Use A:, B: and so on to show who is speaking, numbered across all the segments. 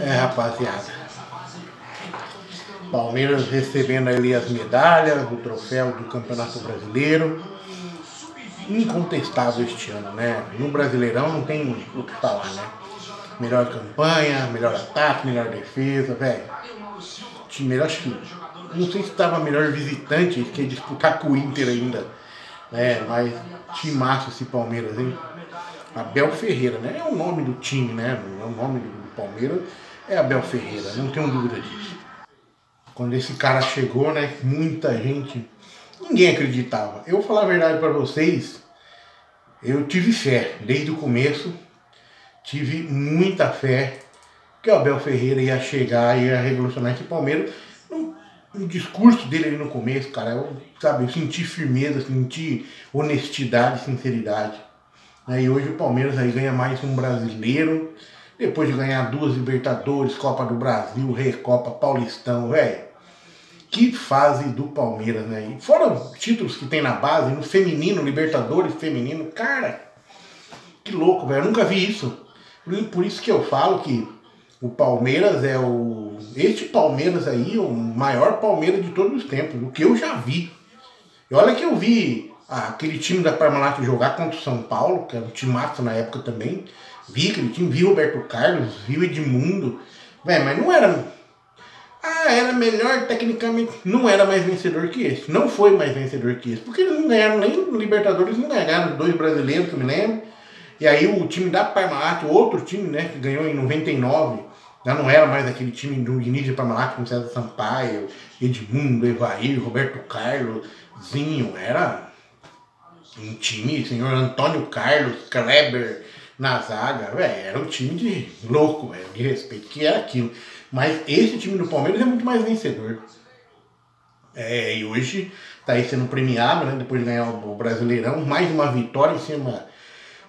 A: É, rapaziada. Palmeiras recebendo ali as medalhas, o troféu do Campeonato Brasileiro. Incontestável este ano, né? No Brasileirão não tem o que falar, né? Melhor campanha, melhor ataque, melhor defesa, velho. Melhor, acho que. Não sei se estava melhor visitante, que ia disputar com o Inter ainda. Né? Mas timaço esse Palmeiras, hein? Abel Ferreira, né? É o nome do time, né? É o nome do Palmeiras é Abel Ferreira, não tenho dúvida disso. Quando esse cara chegou, né? Muita gente, ninguém acreditava. Eu vou falar a verdade para vocês, eu tive fé desde o começo, tive muita fé que o Abel Ferreira ia chegar e ia revolucionar esse Palmeiras. O discurso dele ali no começo, cara, eu, sabe, eu senti firmeza, senti honestidade, sinceridade. E hoje o Palmeiras aí ganha mais um brasileiro, depois de ganhar duas Libertadores, Copa do Brasil, Recopa, Paulistão, velho. Que fase do Palmeiras, né? E fora os títulos que tem na base, no feminino, Libertadores feminino, cara, que louco, velho. Eu nunca vi isso. Por isso que eu falo que o Palmeiras é o. Este Palmeiras aí, o maior Palmeiras de todos os tempos, o que eu já vi. E olha que eu vi aquele time da Parmalat jogar contra o São Paulo, que era um time massa na época também. Vi aquele time, vi Roberto Carlos, vi o Edmundo. Véio, mas não era. Ah, era melhor tecnicamente. Não era mais vencedor que esse. Não foi mais vencedor que esse. Porque eles não ganharam nem Libertadores, não ganharam dois brasileiros, que me lembro. E aí o time da Parmalat, outro time, né, que ganhou em 99, já não era mais aquele time do início de Parmalat com César Sampaio, Edmundo, Evair, Roberto Carlos, Zinho. Era um time, senhor Antônio Carlos, Kleber na zaga, velho, era um time de louco, velho, de respeito, que era aquilo. Mas esse time do Palmeiras é muito mais vencedor. É, e hoje tá aí sendo premiado, né, depois de ganhar o Brasileirão, mais uma vitória em cima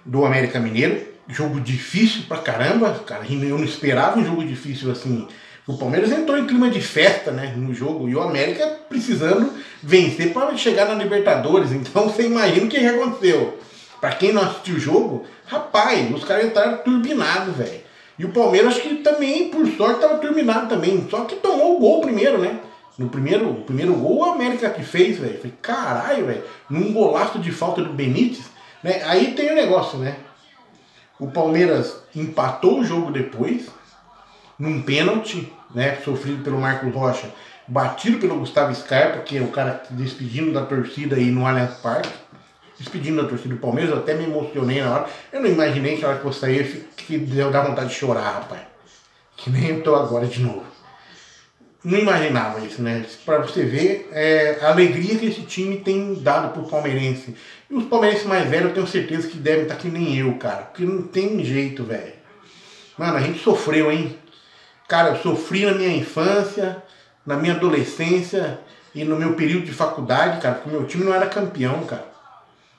A: do América Mineiro. Jogo difícil pra caramba, cara, eu não esperava um jogo difícil assim o Palmeiras entrou em clima de festa, né, no jogo, e o América precisando vencer para chegar na Libertadores. Então você imagina o que aconteceu. Para quem não assistiu o jogo, rapaz, os caras entraram turbinados, velho. E o Palmeiras acho que também, por sorte, estava turbinado também. Só que tomou o gol primeiro, né? No primeiro, primeiro gol, o América que fez, velho. Falei, caralho, velho. Num golaço de falta do Benítez. Né? Aí tem o negócio, né? O Palmeiras empatou o jogo depois, num pênalti né, sofrido pelo Marcos Rocha, batido pelo Gustavo Scarpa, que é o cara despedindo da torcida aí no Allianz Parque, despedindo da torcida do Palmeiras, eu até me emocionei na hora. Eu não imaginei que na hora que eu sair, que deu dar vontade de chorar, rapaz. Que nem eu tô agora de novo. Não imaginava isso, né? Para você ver é, a alegria que esse time tem dado pro palmeirense. E os palmeirenses mais velhos eu tenho certeza que devem estar tá que nem eu, cara. Porque não tem jeito, velho. Mano, a gente sofreu, hein? Cara, eu sofri na minha infância, na minha adolescência e no meu período de faculdade, cara, porque meu time não era campeão, cara.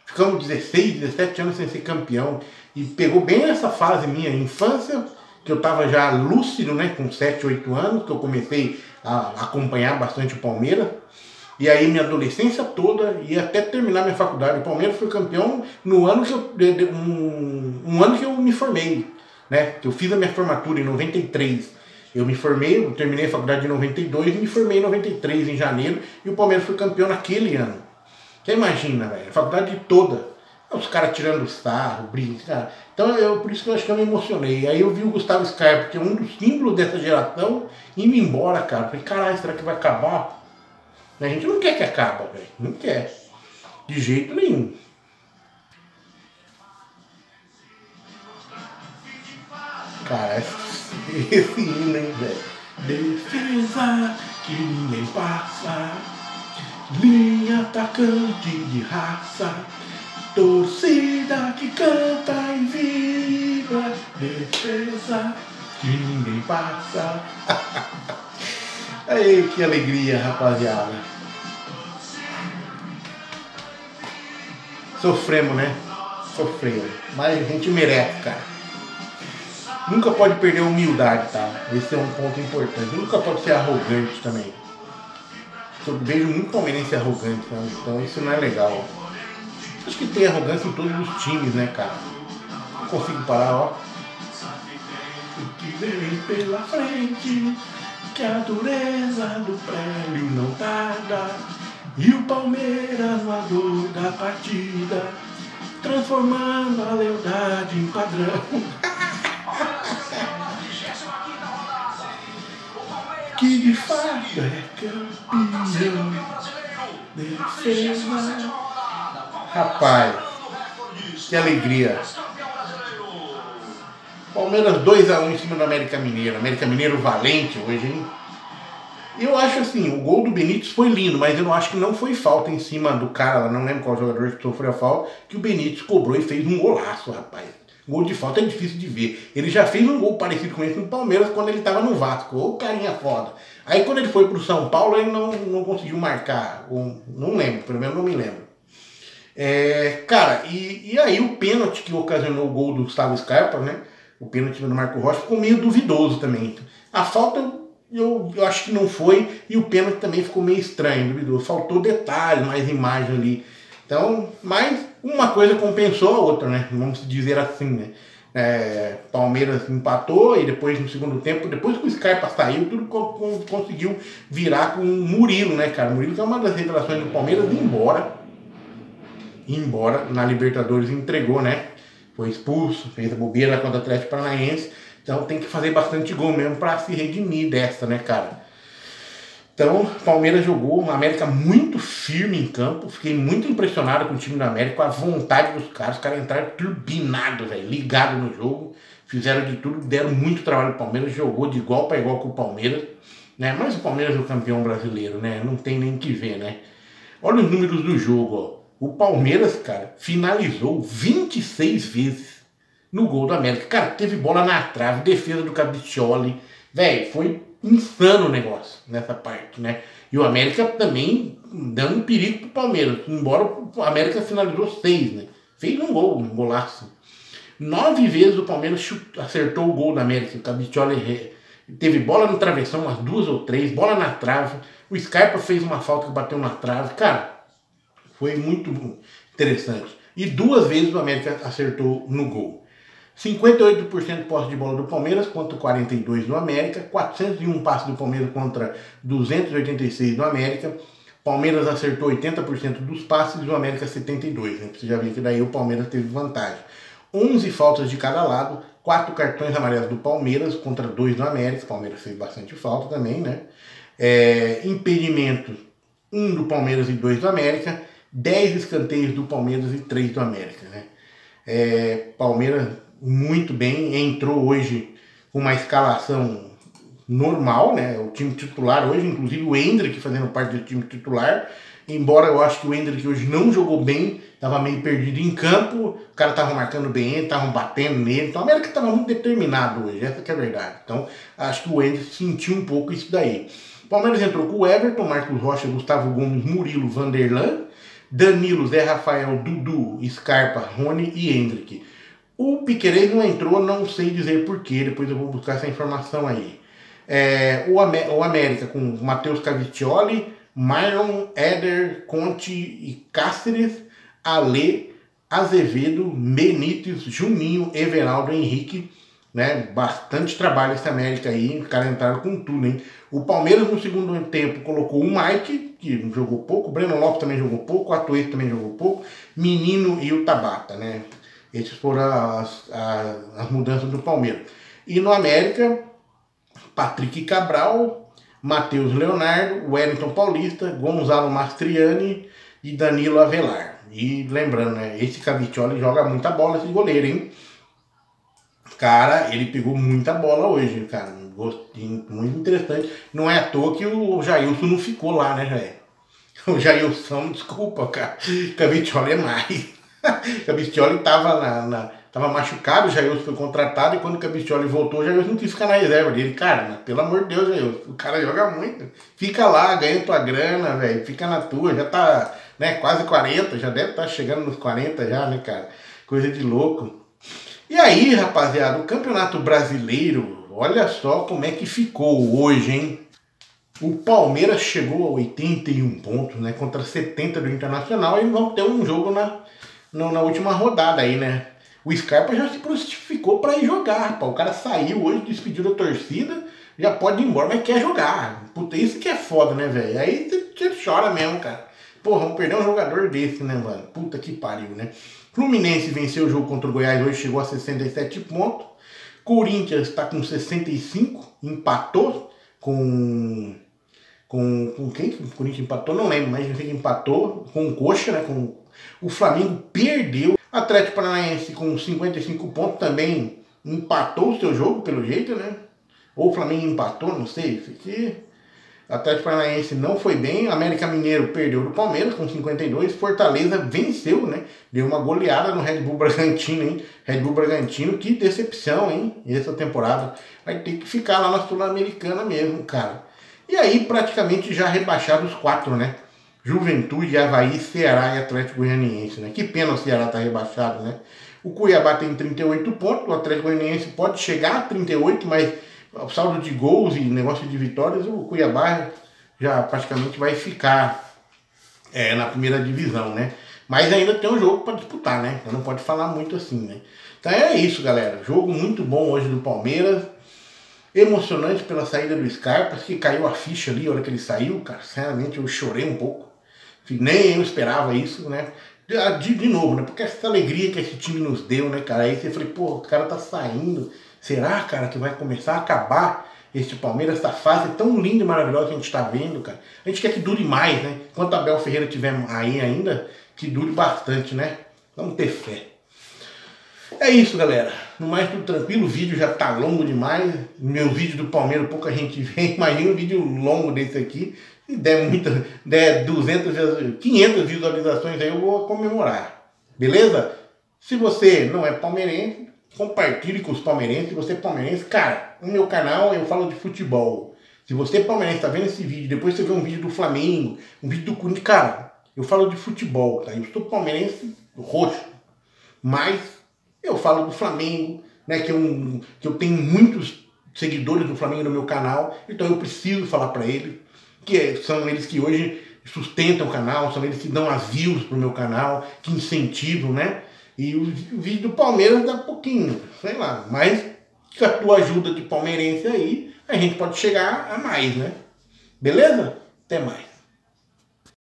A: Ficamos 16, 17 anos sem ser campeão. E pegou bem essa fase minha, infância, que eu tava já lúcido, né, com 7, 8 anos, que eu comecei a acompanhar bastante o Palmeiras. E aí minha adolescência toda e até terminar minha faculdade. O Palmeiras foi campeão no ano que eu. Um, um ano que eu me formei. Né? Eu fiz a minha formatura em 93. Eu me formei, eu terminei a faculdade em 92 e me formei em 93, em janeiro, e o Palmeiras foi campeão naquele ano. Você imagina, velho, a faculdade toda. Os caras tirando sarro, brinco, cara. Então, eu, por isso que eu acho que eu me emocionei. Aí eu vi o Gustavo Scarpa, que é um dos símbolos dessa geração, indo embora, cara. Falei, caralho, será que vai acabar? A gente não quer que acabe, velho. Não quer. De jeito nenhum. Cara, esse hino, hein, velho? Defesa que ninguém passa, linha atacante de raça, torcida que canta e vibra, defesa que ninguém passa. Aí, que alegria, rapaziada. Sofremos, né? Sofremos. Mas a gente merece, cara. Nunca pode perder a humildade, tá? Esse é um ponto importante. Nunca pode ser arrogante também. Eu vejo muito palmeirense arrogante, né? então isso não é legal. Acho que tem arrogância em todos os times, né, cara? Não consigo parar, ó. o que vem pela frente, que a dureza do prédio não tarda, e o Palmeiras no dor da partida, transformando a lealdade em padrão. Que de fato é campeão. Defesa. Rapaz, que alegria. Palmeiras 2x1 em cima do América Mineiro. América Mineiro valente hoje, hein? Eu acho assim, o gol do Benítez foi lindo, mas eu não acho que não foi falta em cima do cara, não lembro qual jogador que sofreu a falta, que o Benítez cobrou e fez um golaço, rapaz. Gol de falta é difícil de ver. Ele já fez um gol parecido com esse no Palmeiras quando ele estava no Vasco. Ô carinha foda. Aí quando ele foi pro São Paulo, ele não, não conseguiu marcar. Ou, não lembro, pelo menos não me lembro. É, cara, e, e aí o pênalti que ocasionou o gol do Gustavo Scarpa, né? O pênalti do Marco Rocha ficou meio duvidoso também. A falta eu, eu acho que não foi, e o pênalti também ficou meio estranho, duvidoso. Faltou detalhe, mais imagem ali. Então, mas uma coisa compensou a outra, né? Vamos dizer assim, né? É, Palmeiras empatou e depois no segundo tempo, depois que o Scarpa saiu, tudo co conseguiu virar com o Murilo, né, cara? Murilo que é uma das revelações do Palmeiras, embora, embora na Libertadores entregou, né? Foi expulso, fez a bobeira contra o Atlético Paranaense. Então tem que fazer bastante gol mesmo para se redimir dessa, né, cara? Então, o Palmeiras jogou uma América muito firme em campo. Fiquei muito impressionado com o time do América, com a vontade dos caras. Os caras entraram turbinados, ligados no jogo. Fizeram de tudo, deram muito trabalho pro Palmeiras. Jogou de igual para igual com o Palmeiras. Né? Mas o Palmeiras é o campeão brasileiro, né? Não tem nem que ver, né? Olha os números do jogo, ó. O Palmeiras, cara, finalizou 26 vezes no gol do América. Cara, teve bola na trave, defesa do Cabicioli. Velho, foi insano o negócio nessa parte, né? E o América também dando perigo pro Palmeiras, embora o América finalizou seis, né? Fez um gol, um golaço. Nove vezes o Palmeiras acertou o gol da América, o Cabicioli teve bola no travessão, umas duas ou três, bola na trave. O Scarpa fez uma falta que bateu na trave. Cara, foi muito interessante. E duas vezes o América acertou no gol. 58% posse de bola do Palmeiras contra 42 do América, 401 passes do Palmeiras contra 286 do América. Palmeiras acertou 80% dos passes e o América 72, né? Você já viu que daí o Palmeiras teve vantagem. 11 faltas de cada lado, 4 cartões amarelos do Palmeiras contra 2 do América. O Palmeiras fez bastante falta também, né? É, impedimento 1 do Palmeiras e 2 do América. 10 escanteios do Palmeiras e 3 do América, né? É, Palmeiras muito bem, entrou hoje com uma escalação normal, né? O time titular hoje, inclusive o Hendrick fazendo parte do time titular. Embora eu acho que o Hendrick hoje não jogou bem, estava meio perdido em campo, o cara estava marcando bem estavam batendo nele. Então a América estava muito determinado hoje, essa é a verdade. Então acho que o Hendrick sentiu um pouco isso daí. O Palmeiras entrou com o Everton, Marcos Rocha, Gustavo Gomes, Murilo, Vanderlan, Danilo, Zé Rafael, Dudu, Scarpa, Rony e Hendrick. O Piquerez não entrou, não sei dizer porquê, depois eu vou buscar essa informação aí. É, o, Amé o América com Matheus Caviccioli, Myron, Éder, Conte e Cáceres, Ale, Azevedo, Benítez, Juninho, Everaldo, Henrique, né? Bastante trabalho esse América aí, os caras entraram com tudo, hein? O Palmeiras no segundo tempo colocou o Mike, que jogou pouco, o Breno Lopes também jogou pouco, o Atueto também jogou pouco, Menino e o Tabata, né? Essas foram as, as, as mudanças do Palmeiras. E no América, Patrick Cabral, Matheus Leonardo, Wellington Paulista, Gonzalo Mastriani e Danilo Avelar. E lembrando, né, esse Caviccioli joga muita bola, esse goleiro, hein? Cara, ele pegou muita bola hoje, cara. Gostinho, muito interessante. Não é à toa que o Jailson não ficou lá, né, velho? O Jailson, desculpa, cara. Caviccioli é mais. Cabistioli estava na, na, tava machucado, Jailson foi contratado e quando o Cabistioli voltou, o Jailson não quis ficar na reserva dele. Cara, pelo amor de Deus, Jailson, o cara joga muito. Fica lá, ganha tua grana, velho, fica na tua, já tá né, quase 40, já deve estar tá chegando nos 40 já, né, cara? Coisa de louco. E aí, rapaziada, o Campeonato Brasileiro, olha só como é que ficou hoje, hein? O Palmeiras chegou a 81 pontos, né? Contra 70 do Internacional e vamos ter um jogo na, no, na última rodada aí, né? O Scarpa já se crucificou para ir jogar, pô. O cara saiu hoje, despediu da torcida, já pode ir embora, mas quer jogar. Puta, isso que é foda, né, velho? Aí você chora mesmo, cara. Porra, vamos perder um jogador desse, né, mano? Puta que pariu, né? Fluminense venceu o jogo contra o Goiás hoje, chegou a 67 pontos. Corinthians está com 65, empatou com. Com, com quem o Corinthians empatou? Não lembro, mas quem empatou com o Coxa, né? Com, o Flamengo perdeu. Atlético Paranaense com 55 pontos também empatou o seu jogo, pelo jeito, né? Ou o Flamengo empatou, não sei. Isso Atlético Paranaense não foi bem, América Mineiro perdeu do Palmeiras com 52, Fortaleza venceu, né? Deu uma goleada no Red Bull Bragantino, hein? Red Bull Bragantino, que decepção, hein? Essa temporada vai ter que ficar lá na Sul-Americana mesmo, cara. E aí praticamente já rebaixados quatro, né? Juventude, Havaí, Ceará e Atlético Goianiense, né? Que pena o Ceará tá rebaixado, né? O Cuiabá tem 38 pontos, o Atlético Goianiense pode chegar a 38, mas o saldo de gols e negócio de vitórias, o Cuiabá já praticamente vai ficar é, na primeira divisão, né? Mas ainda tem um jogo para disputar, né? Então não pode falar muito assim, né? Então é isso, galera. Jogo muito bom hoje do Palmeiras. Emocionante pela saída do Scarpa, que caiu a ficha ali, a hora que ele saiu, cara. Sinceramente, eu chorei um pouco. Nem eu esperava isso, né? De, de novo, né? Porque essa alegria que esse time nos deu, né, cara? Aí você falei, pô, o cara tá saindo Será, cara, que vai começar a acabar este Palmeiras, essa fase tão linda e maravilhosa que a gente está vendo, cara? A gente quer que dure mais, né? Enquanto a Bel Ferreira estiver aí ainda, que dure bastante, né? Vamos ter fé. É isso, galera. No mais, tudo tranquilo. O vídeo já tá longo demais. Meu vídeo do Palmeiras, pouca gente vê. Imagina um vídeo longo desse aqui. Se der, muita, der 200, 500 visualizações aí, eu vou comemorar. Beleza? Se você não é palmeirense, compartilhe com os palmeirenses. Se você é palmeirense, cara, no meu canal eu falo de futebol. Se você é palmeirense, tá vendo esse vídeo, depois você vê um vídeo do Flamengo, um vídeo do Corinthians, cara, eu falo de futebol, tá? Eu sou palmeirense roxo, mas eu falo do Flamengo, né? Que eu, que eu tenho muitos seguidores do Flamengo no meu canal, então eu preciso falar para eles, que é, são eles que hoje sustentam o canal, são eles que dão as views pro meu canal, que incentivam, né? E o, o vídeo do Palmeiras dá pouquinho, sei lá. Mas com a tua ajuda de palmeirense aí, a gente pode chegar a mais, né? Beleza? Até mais.